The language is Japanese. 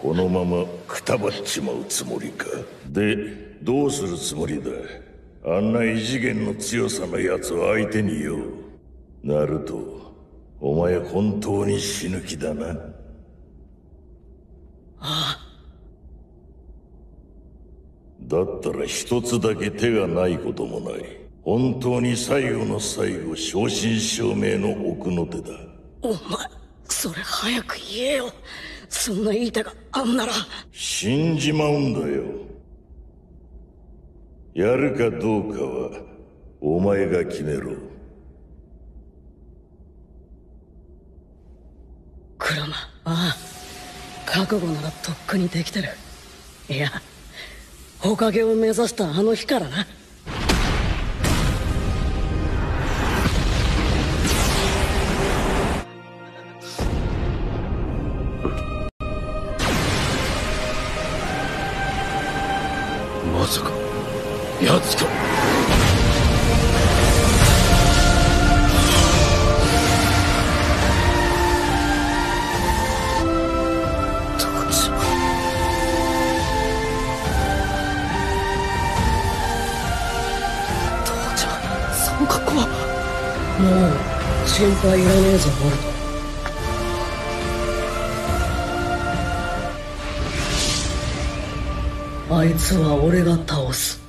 このままくたばっちまうつもりか？でどうするつもりだ？あんな異次元の強さのやつを相手によ。ナルトお前本当に死ぬ気だな。ああ。だったら一つだけ手がないこともない。本当に最後の最後正真正銘の奥の手だ。お前それ早く言えよそんないい手があんなら。死んじまうんだよ。やるかどうかはお前が決めろ。クラマ。ああ覚悟ならとっくにできてる。いや火影を目指したあの日からなまさか奴か。もう心配いらねえぞボルト。あいつは俺が倒す。